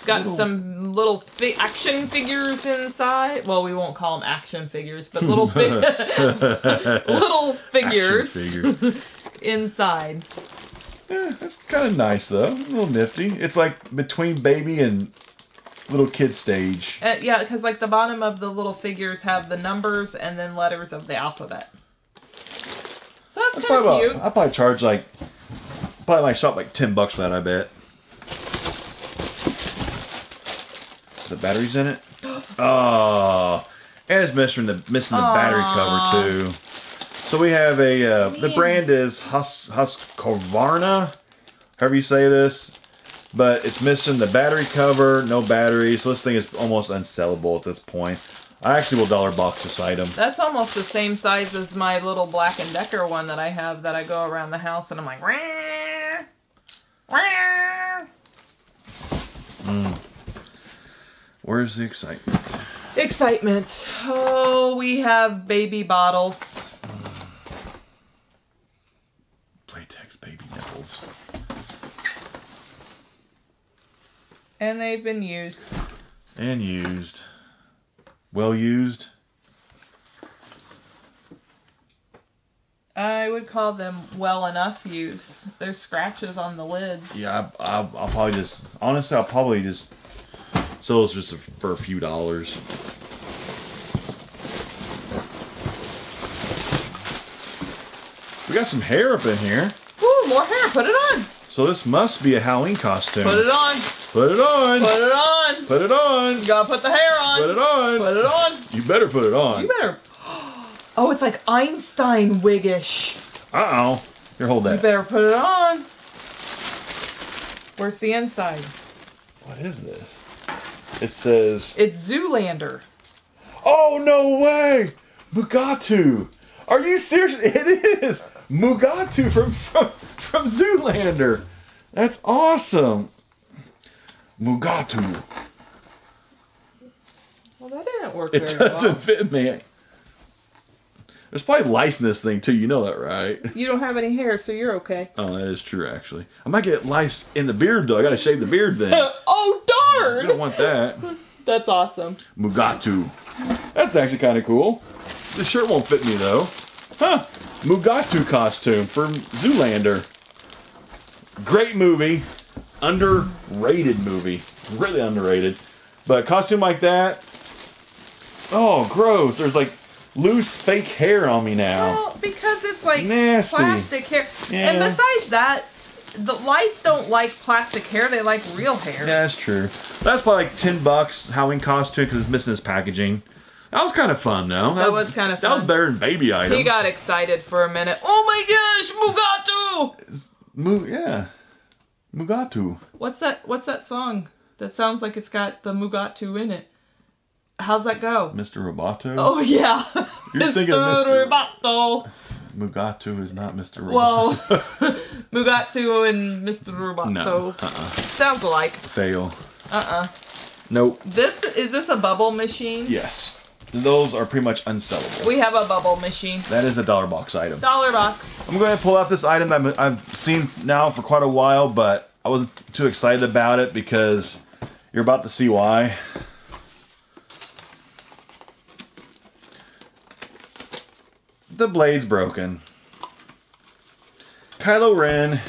got Little- some little fi- action figures inside. Well, we won't call them action figures, but little fi- little figures figure. inside. Yeah, that's kind of nice though. A little nifty. It's like between baby and little kid stage. Uh, yeah, because like the bottom of the little figures have the numbers and then letters of the alphabet. So that's, That's kind of cute. about, I probably charge like probably might shop like ten bucks for that. I bet. the batteries in it. Oh, and it's missing the missing the Aww. battery cover too. So we have a uh, the brand is Husk Husqvarna, however you say this, but it's missing the battery cover, no battery. So this thing is almost unsellable at this point. I actually will dollar box this item. That's almost the same size as my little Black and Decker one that I have that I go around the house and I'm like, Wah! Mm. Where's the excitement? Excitement. Oh, we have baby bottles. Hmm. Playtex baby nipples. And they've been used. And used. Well used. I would call them well enough used. There's scratches on the lids. Yeah, I, I, I'll probably just, honestly, I'll probably just sell those just for a few dollars. We got some hair up in here. Ooh, more hair. Put it on. So this must be a Halloween costume. Put it on. Put it on. Put it on. Put it on. You gotta put the hair on. Put it on. Put it on. You better put it on. You better. Oh, it's like Einstein wiggish. Uh oh. Here, hold that. You better put it on. Where's the inside? What is this? It says, It's Zoolander. "Oh no way, Mugatu." Are you serious? It is Mugatu from from from Zoolander. That's awesome. Mugatu. Well, that didn't work It very doesn't well. fit me. There's probably lice in this thing too. You know that, right? You don't have any hair, so you're okay. Oh, that is true. Actually, I might get lice in the beard though. I gotta shave the beard then. oh darn! You don't want that. That's awesome. Mugatu. That's actually kind of cool. The shirt won't fit me though. Huh. Mugatu costume from Zoolander. Great movie. Underrated movie. Really underrated. But a costume like that. Oh, gross. There's like loose fake hair on me now. Well, because it's like Nasty. plastic hair. Yeah. And besides that, the lice don't like plastic hair, they like real hair. Yeah, that's true. That's probably like 10 bucks Halloween costume because it's missing his packaging. That was kind of fun though. That was kinda That was better than baby items. He got excited for a minute. Oh my gosh, Mugatu! Mu- yeah. Mugatu. What's that what's that song? That sounds like it's got the Mugatu in it. How's that go? Mr. Roboto? Oh yeah. You're thinking of Mr. Roboto. Mugatu is not Mr. Roboto. Well, Mugatu and Mr. Roboto no. Uh-uh. sounds alike. Fail. Uh-uh. Nope. This is this a bubble machine? Yes. Those are pretty much unsellable. We have a bubble machine. That is a dollar box item. Dollar box. I'm going to pull out this item that I've seen now for quite a while, but I wasn't too excited about it because you're about to see why. The blade's broken. Kylo Ren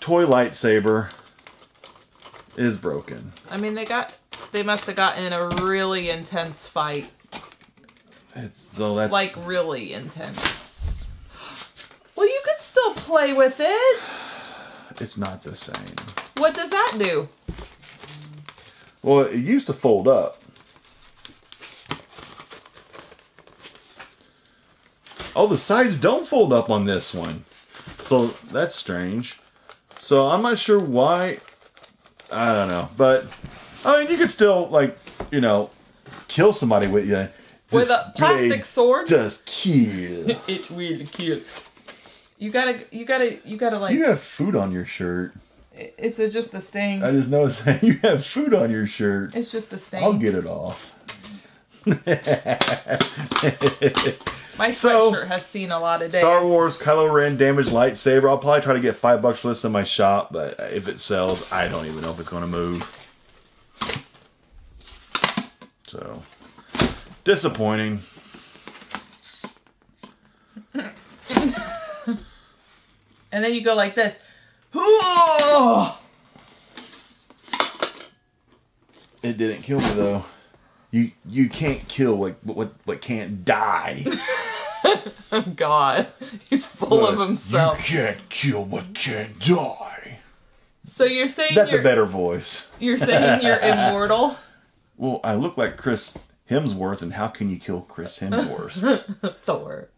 toy lightsaber is broken. I mean, they got they must have gotten in a really intense fight, It's, so that's like really intense. Well, you could still play with it. it's not the same. What does that do? Well, it used to fold up. Oh, the sides don't fold up on this one. So that's strange. So I'm not sure why. I don't know. But, I mean, you could still, like, you know, kill somebody with you. With a plastic sword? Does kill. It will kill. You gotta, you gotta, you gotta like. you have food on your shirt. Is it just a stain? I just noticed that you have food on your shirt. It's just a stain. I'll get it off. My So- sweatshirt has seen a lot of days. Star Wars Kylo Ren damaged lightsaber. I'll probably try to get five bucks for this in my shop, but if it sells, I don't even know if it's going to move. So disappointing. And then you go like this. It didn't kill me though. You you can't kill what what what can't die. God, he's full of himself. You can't kill what can't die. So you're saying That's you're, a better voice. you're saying you're immortal? Well, I look like Chris Hemsworth, and how can you kill Chris Hemsworth? Thor.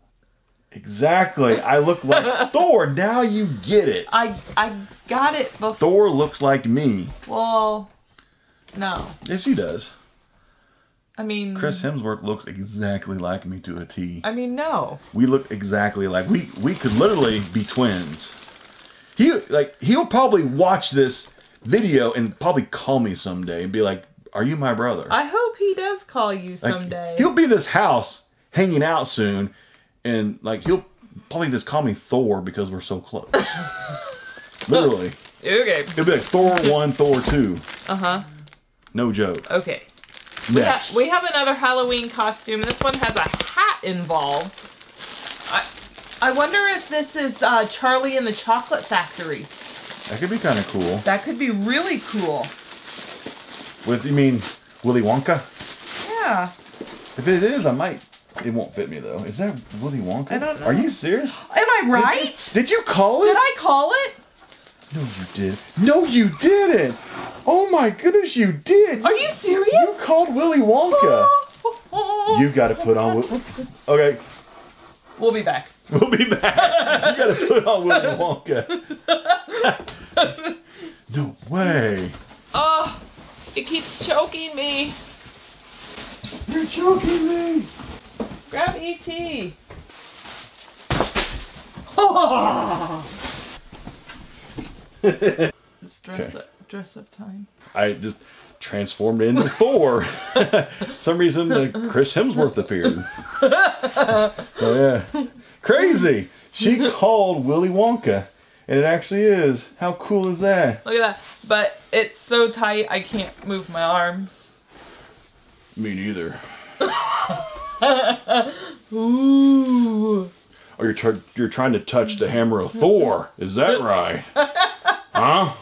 exactly. I look like Thor. Now you get it. I I got it before. Thor looks like me. Well, no. Yes, he does. I mean, Chris Hemsworth looks exactly like me to a T. I mean, no. We look exactly like we we could literally be twins. He like he'll probably watch this video and probably call me someday and be like, "Are you my brother?" I hope he does call you Like, someday. He'll be this house hanging out soon, and like he'll probably just call me Thor because we're so close. Literally, okay. it'll be like Thor one, Thor two. Uh huh. No joke. Okay. We, ha- we have another Halloween costume, this one has a hat involved. I, I wonder if this is uh, Charlie in the Chocolate Factory. that could be kind of cool. That could be really cool. With you mean Willy Wonka? Yeah. If it is, I might. It won't fit me though. Is that Willy Wonka? I don't know. Are you serious? Am I right? Did you call it? Did I call it? No, you did. No, you didn't. Oh my goodness, you did. Are you serious? You called Willy Wonka. You got to put on. Okay, We'll be back. we'll be back. You got to put on Willy Wonka. no way. Oh, it keeps choking me. You're choking me. Grab ET. It's dress Okay. up, dress up time. I just transformed into Thor. Some reason uh, Chris Hemsworth appeared. oh yeah, crazy. She called Willy Wonka, and it actually is. How cool is that? Look at that. But it's so tight I can't move my arms. Me neither. Ooh. Oh, you're tr- you're trying to touch the hammer of Thor. Is that right? Huh?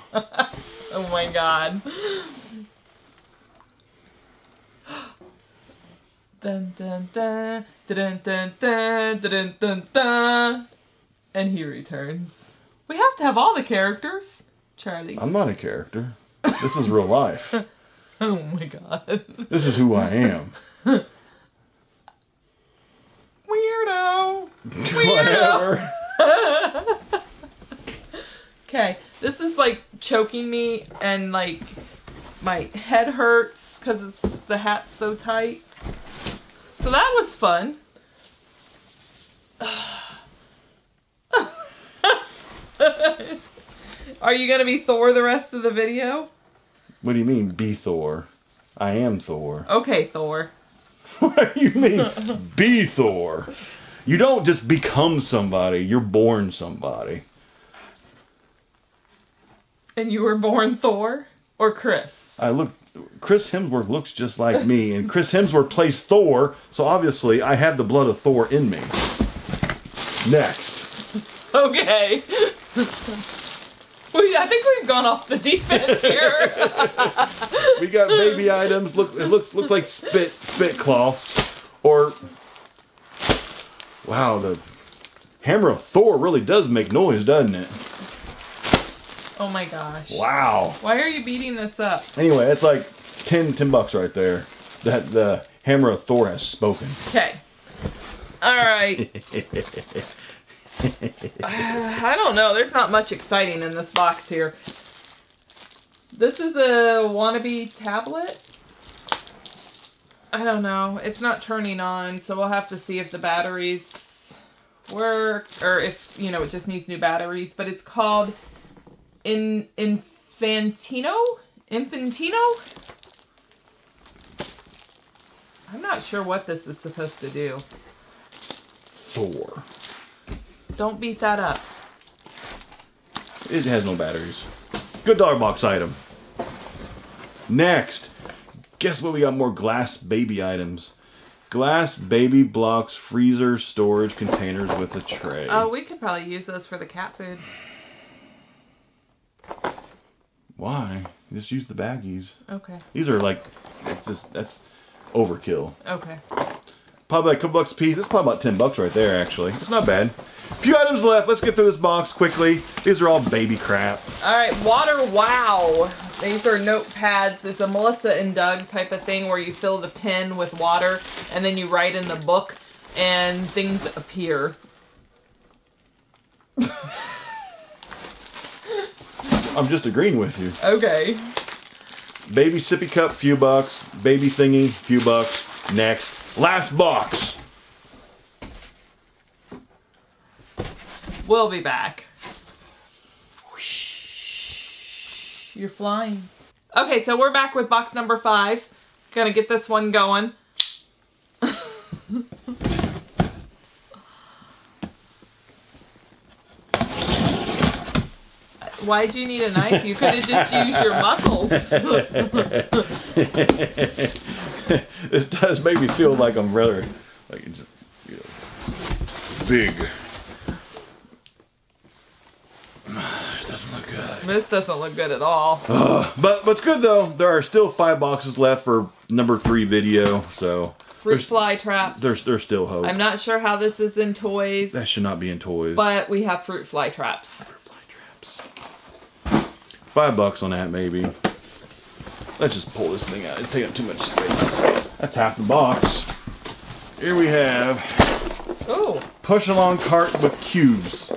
Oh my god. Dun dun dun dun dun dun dun dun dun and he returns. We have to have all the characters. Charlie. I'm not a character. This is real life. Oh my god. This is who I am. Weirdo. Whatever. Okay, this is like choking me and like my head hurts because it's the hat's so tight. So that was fun. Are you gonna be Thor the rest of the video? What do you mean, be Thor? I am Thor. Okay, Thor. What do you mean, be Thor? You don't just become somebody, you're born somebody. And you were born Thor or Chris? I look, Chris Hemsworth looks just like me, and Chris Hemsworth plays Thor, so obviously I have the blood of Thor in me. Next. Okay. we, I think we've gone off the deep end here. We got baby items. Look, it looks looks like spit spit cloths, or wow, the hammer of Thor really does make noise, doesn't it? oh my gosh. Wow. Why are you beating this up? Anyway, it's like 10, 10 bucks right there. That the hammer of Thor has spoken. Okay. All right. I don't know. There's not much exciting in this box here. This is a wannabe tablet. I don't know. It's not turning on, so we'll have to see if the batteries work or if, you know, it just needs new batteries. But it's called In Infantino? Infantino? I'm not sure what this is supposed to do. Thor. Don't beat that up. It has no batteries. Good dollar box item. Next, guess what? We got more glass baby items. Glass baby blocks freezer storage containers with a tray. Oh, we could probably use those for the cat food. Why? Just use the baggies. Okay. These are like, it's just that's overkill. Okay. Probably a couple bucks a piece. That's probably about ten bucks right there. Actually, it's not bad. A few items left. Let's get through this box quickly. These are all baby crap. All right. Water Wow. These are notepads. It's a Melissa and Doug type of thing where you fill the pen with water and then you write in the book and things appear. I'm just agreeing with you. Okay. Baby sippy cup, few bucks. Baby thingy, few bucks. Next, last box. We'll be back. You're flying. Okay, so we're back with box number five. Gonna get this one going. Why'd you need a knife? You could have just used your muscles. it does make me feel like I'm rather like it's, you know, big. It doesn't look good. this doesn't look good at all. But what's good though, there are still five boxes left for number three video, so Fruit fly traps. there's there's still hope. I'm not sure how this is in toys, that should not be in toys. but we have fruit fly traps. fly traps. Five bucks on that maybe. Let's just pull this thing out. It's taking up too much space. That's half the box. Here we have Oh, push along cart with cubes.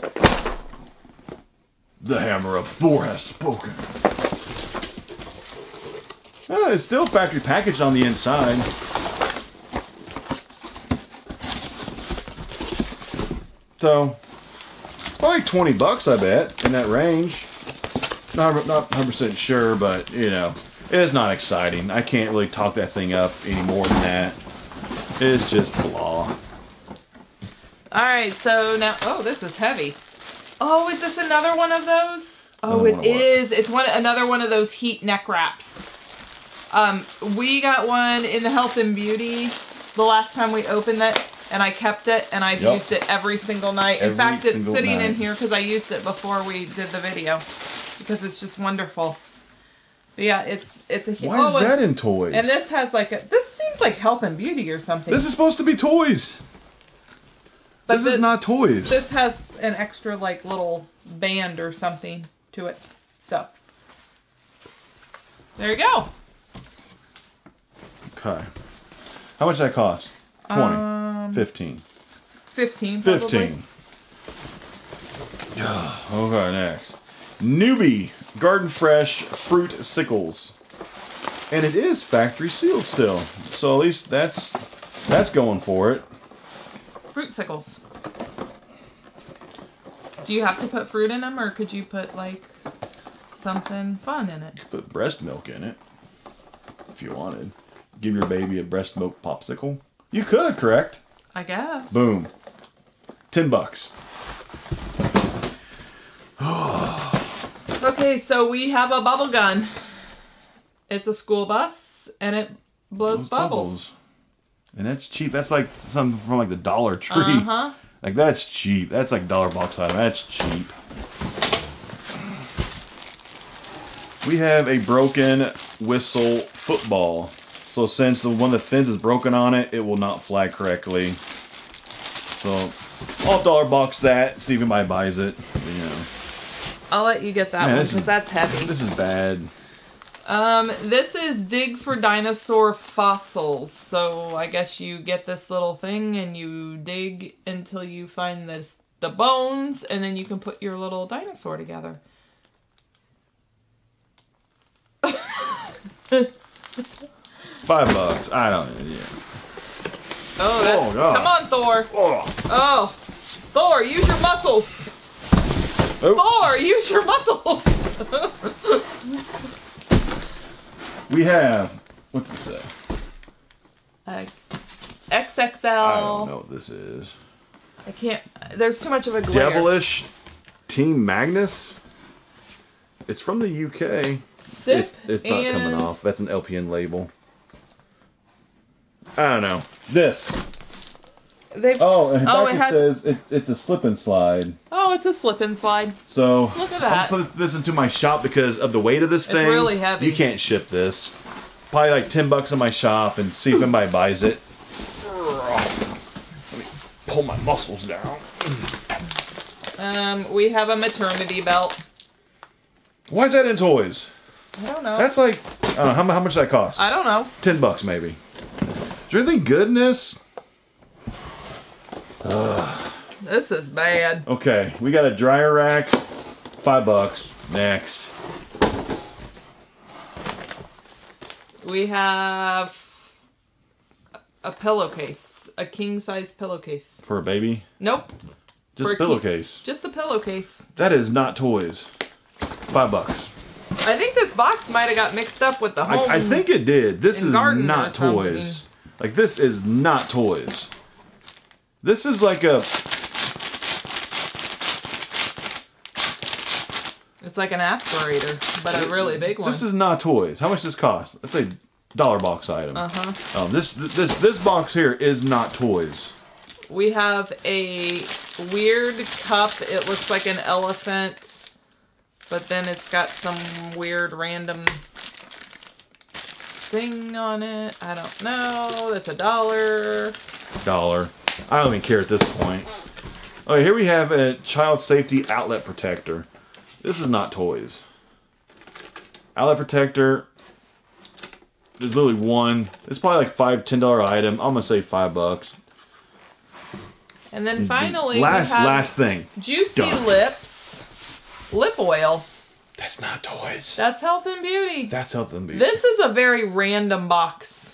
The hammer of Thor has spoken. Oh, it's still factory packaged on the inside. So, probably 20 bucks, I bet, in that range. Not, not 100% sure, but, you know, it's not exciting. I can't really talk that thing up any more than that. It's just blah. all right. So now, oh, this is heavy. Oh, is this another one of those? Oh, it of. It's one another one of those heat neck wraps. Um, we got one in the health and beauty the last time we opened it, and I kept it, and I've Yep. used it every single night. in fact, it's sitting in here because I used it before we did the video because it's just wonderful. Yeah, it's it's a heat. Why oh, is and- that in toys? And this has like a. This seems like health and beauty or something. This is supposed to be toys. but this thi- is not toys. This has an extra like little band or something to it. So there you go. okay. How much that cost? 20. Um, 15. Fifteen. Probably. 15. okay, next. Nuby Garden Fresh Fruit Sickles. And it is factory sealed still. So at least that's that's going for it. Fruit sickles. Do you have to put fruit in them, or could you put like something fun in it? Put breast milk in it. If you wanted. Give your baby a breast milk popsicle. You could, correct? I guess. Boom. 10 bucks. Okay, so we have a bubble gun. It's a school bus, and it blows Those bubbles. And that's cheap. That's like something from like the Dollar Tree. Uh huh. Like that's cheap. That's like dollar box item. That's cheap. We have a broken whistle football. So since the one the fins is broken on it, it will not fly correctly. So I'll dollar box that, see if anybody buys it. You know. I'll let you get that Man, one because that's heavy. This is bad. Um, this is dig for dinosaur fossils. So I guess you get this little thing and you dig until you find this the bones, and then you can put your little dinosaur together. Five bucks. I don't know. Yeah. Oh, that's, Oh, God. come on, Thor. Oh. Oh, Thor, use your muscles. Oh. Thor, use your muscles. We have what's it say? uh, XXL. I don't know what this is. I can't. There's too much of a glare. Devilish Team Magnus. It's from the UK. Sip It's, it's not coming off. That's an LPN label. I don't know. This. They've, Oh, and Oh, it it, has- says it, it's a slip and slide. oh, it's a slip and slide. So Look at that. I'll put this into my shop because of the weight of this It's thing. really heavy. You can't ship this. Probably like ten bucks in my shop and see if anybody buys it. Let me pull my muscles down. Um, we have a maternity belt. Why is that in toys? I don't know. That's like, I don't know, how, mu- how much does that cost? I don't know. 10 bucks maybe. Is there anything good in this? This is bad. Okay, we got a dryer rack, five bucks. Next. We have a pillowcase, a king size pillowcase. For a baby? Nope, Just For a a pillowcase. just a pillowcase. That is not toys. Five bucks. I think this box might have got mixed up with the home. I, I think it did. This is not toys. Like this is not toys. This is like a It's like an aspirator, but a really big one. This is not toys. How much does this cost? Let's say dollar box item. uh huh. Oh, this this this box here is not toys. We have a weird cup. It looks like an elephant, but then it's got some weird random thing on it. I don't know. That's a dollar. Dollar. I don't even care at this point. Okay, here we have a child safety outlet protector. This is not toys. Outlet protector. There's literally one. It's probably like five, ten dollar item. I'm gonna say five bucks. And then finally, last we have last thing. Juicy Done. Lips lip oil. That's not toys. That's health and beauty. That's health and beauty. This is a very random box.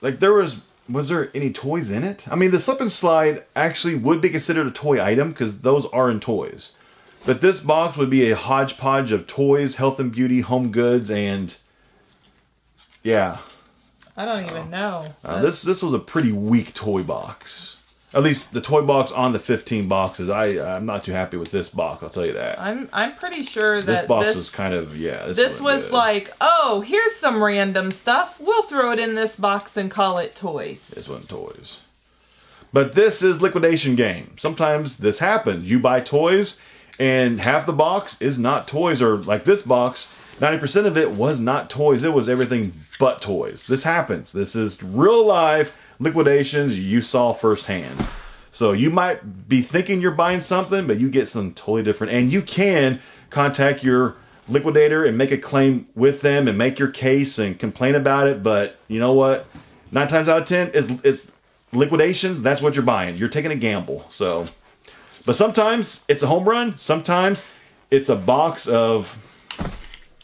like there was was there any toys in it? I mean, the slip and slide actually would be considered a toy item because those are in toys. But this box would be a hodgepodge of toys, health and beauty, home goods, and yeah, I don't even know. uh, this this was a pretty weak toy box. At least the toy box on the 15 boxes. I I'm not too happy with this box. I'll tell you that. I'm I'm pretty sure that This box this, was kind of yeah. This, This wasn't good. like, oh, here's some random stuff. We'll throw it in this box and call it toys. This wasn't toys. But this is liquidation game. Sometimes this happens. You buy toys and half the box is not toys or like this box, 90% of it was not toys. It was everything but toys. This happens. This is real life liquidations you saw firsthand. So you might be thinking you're buying something, but you get something totally different. And you can contact your liquidator and make a claim with them and make your case and complain about it. But you know what? Nine times out of ten is is liquidations. That's what you're buying. You're taking a gamble. So, but sometimes it's a home run. Sometimes it's a box of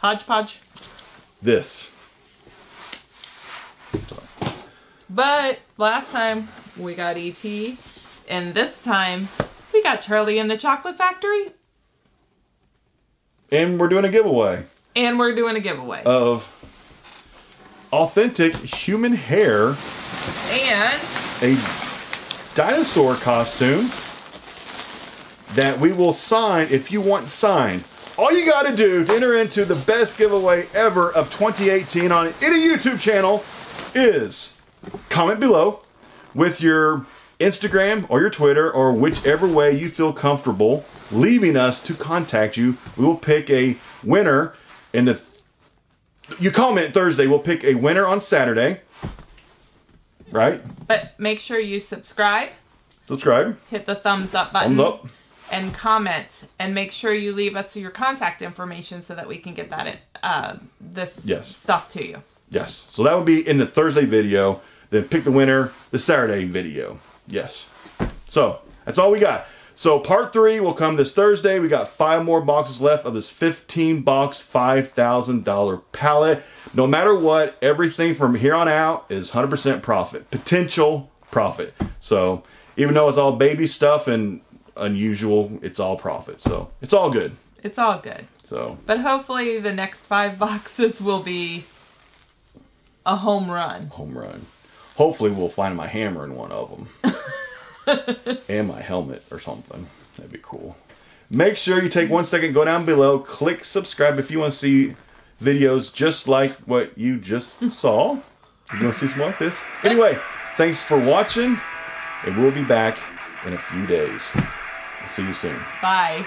Hodgepodge. this. But last time we got ET, and this time we got Charlie in the Chocolate Factory, And we're doing a giveaway and we're doing a giveaway. of authentic human hair, and a dinosaur costume that we will sign if you want signed. All you got to do to enter into the best giveaway ever of 2018 on any YouTube channel is comment below with your Instagram or your Twitter or whichever way you feel comfortable leaving us to contact you. We will pick a winner in the you comment Thursday, we'll pick a winner on Saturday. Right? but make sure you subscribe, Subscribe. hit the thumbs up button, Thumbs up. and comment, and make sure you leave us your contact information so that we can get that uh, this Yes. stuff to you. Yes. So that would be in the Thursday video. Then pick the winner the Saturday video. Yes. So that's all we got. So part three will come this Thursday. We got five more boxes left of this 15 box, $5,000 pallet. No matter what, everything from here on out is 100% profit, potential profit. So even though it's all baby stuff and unusual, it's all profit. So it's all good. It's all good. So But hopefully the next five boxes will be a home run. home run. Hopefully, we'll find my hammer in one of them. and my helmet or something. That'd be cool. Make sure you take one second, go down below, click subscribe if you want to see videos just like what you just saw. You want to see some like this? Anyway, thanks for watching, and we'll be back in a few days. I'll see you soon. Bye.